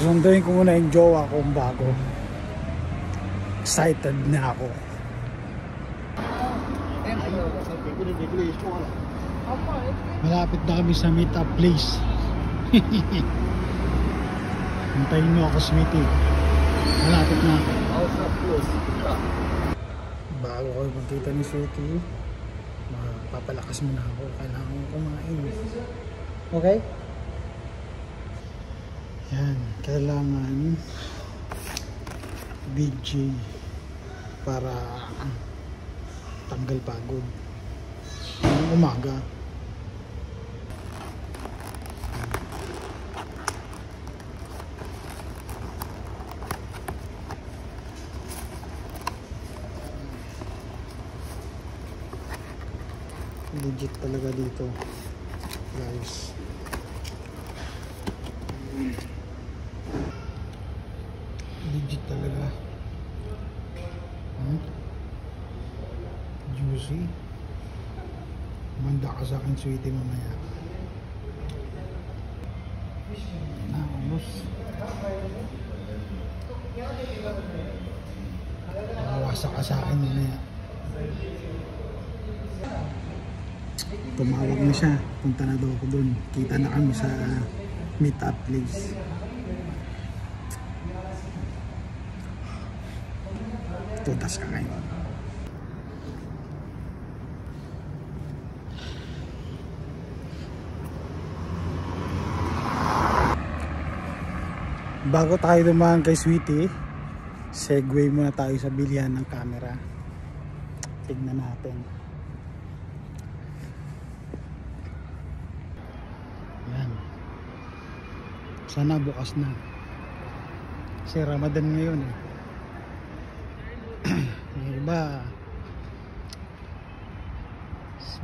Susunduin ko muna yung jowa kong bago. Excited na ako. Malapit na kami sa meet-up place. Hintayin mo ako, sweetie. Malapit na ako. Bago ko magkita ni sweetie, papalakas muna ako. Kailangan ko kumain. Okay? Yan, kailangan BJ para tanggal pagod. Ngayong umaga. legit talaga dito guys legit talaga hmm? Juicy manda ka sa akin sweetie mamaya. Na umus mawasa ka sa akin mamaya. Tumawag na siya. Punta na daw ako dun. Kita na kami sa meet up place. Tutas ka ngayon bago tayo dumaan kay Sweetie segue muna tayo sa bilihan ng camera tignan natin Yan. Sana bukas na. Kasi Ramadan ngayon eh. Yung iba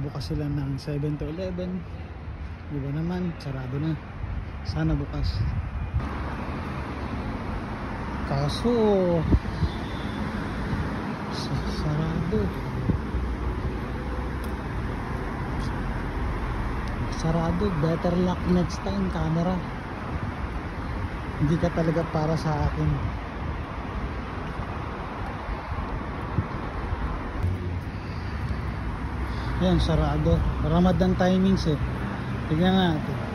bukas sila ng 7 to 11 iba naman sarado na sana bukas kaso sa- sarado sarado better luck next time camera. Hindi ka talaga para sa akin. Yan sarado. Ramadan timings eh. Tignan natin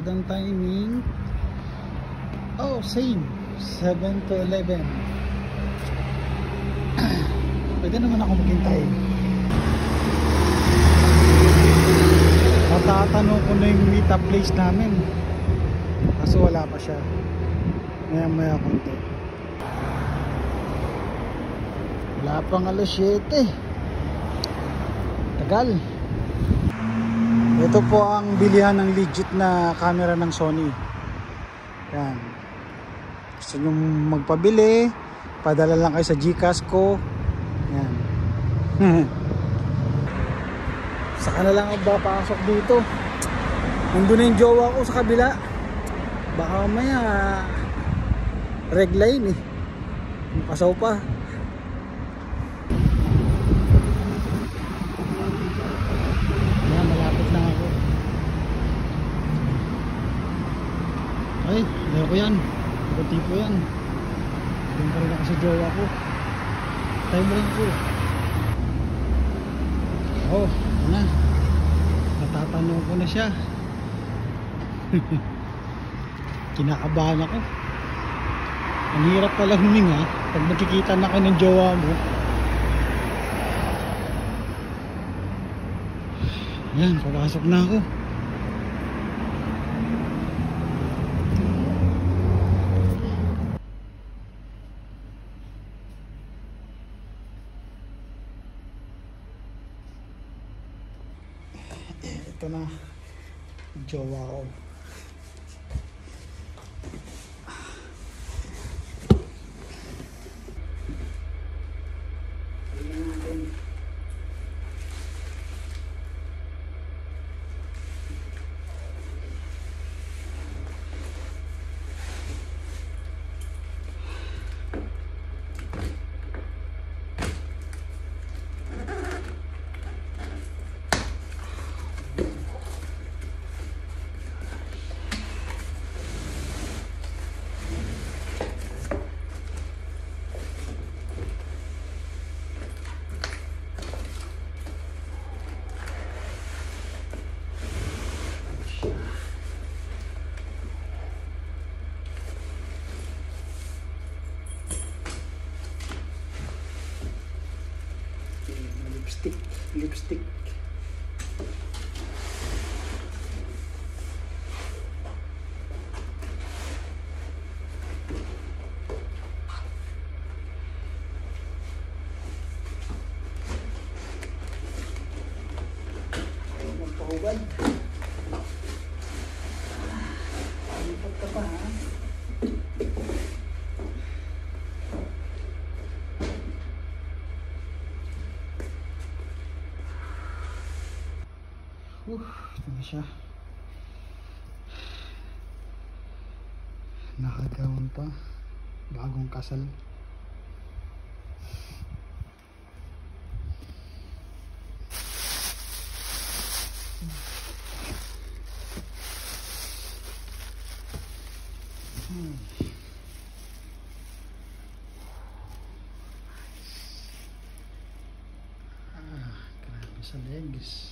ramadan timing oh same 7 to 11 pwede naman ako maghintay Matatanong ko na yung meet up place namin. Kaso wala pa siya. Maya maya konti. Wala pang alas 7. Tagal. Ito po ang bilihan ng legit na camera ng Sony. Yan. Gusto nyo magpabili, padala lang kayo sa Gcash ko. Yan. Saka na lang ako papasok dito. Nandun na yung jowa ko sa kabila. Baka mamaya red line eh. Kasaw pa. Yan, malapit na ako. Ay, dahil ko yan. Ako tipo yan. Doon pa rin ako sa jowa ko. Time rin ko. Oh, na. Natatanong ko na siya. Kinakabahan ako. Ang hirap pala huminga pag nakikita na kayo ng jowa mo. Yan, papasok na ako. Ito na. Jowa lipstick. Ito na siya. Nakagawin pa. Bagong kasal. Hmm. Ah, grabe sa legs.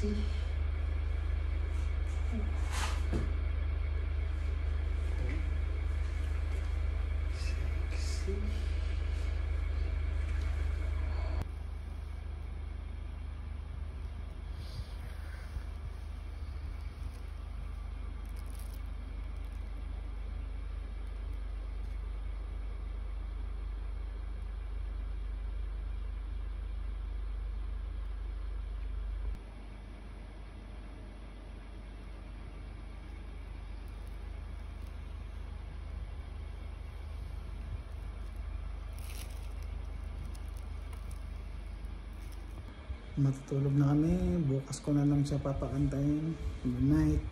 expensive Matutulog na kami. Bukas ko na lang siya papakantayin. Good night.